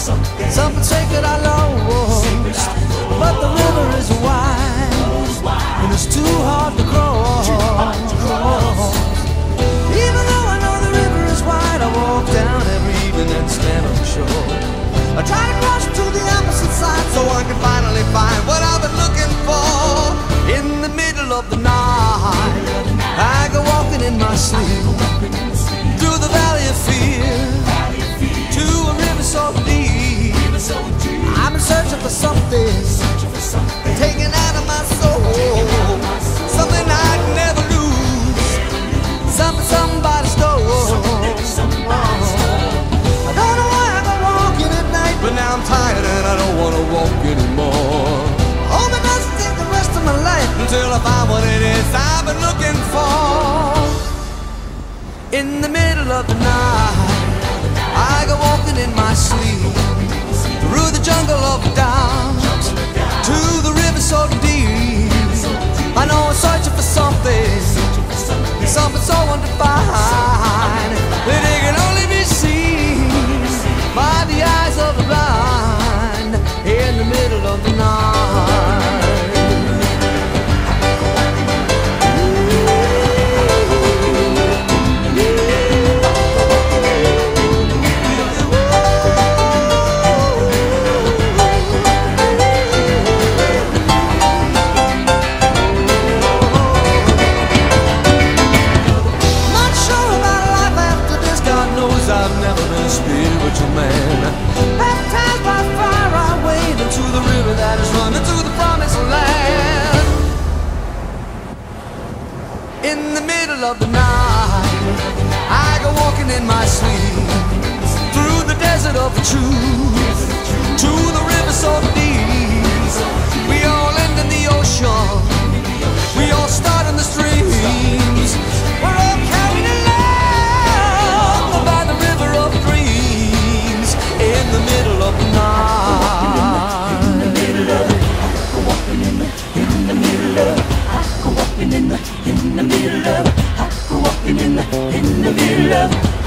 something sacred I lost. But the river is wide and it's too hard to cross. Even though I know the river is wide, I walk down every evening and stand on the shore. I try to cross to the opposite side so I can finally find what I've been looking for. In the middle of the night, I go walking in my sleep something taken out of my soul, something I'd never lose, something somebody stole. I don't know why I walking at night, but now I'm tired and I don't wanna walk anymore. Take the rest of my life until I find what it is I've been looking for. In the middle of the night, middle of the night. I go walking in my sleep Through the desert of the truth To the river so deep We all end in the ocean. We all start in the streams. We're all carried along By the river of dreams In the middle of the night. In the middle of Walking in the, in the middle of in the in the middle of in the in the middle of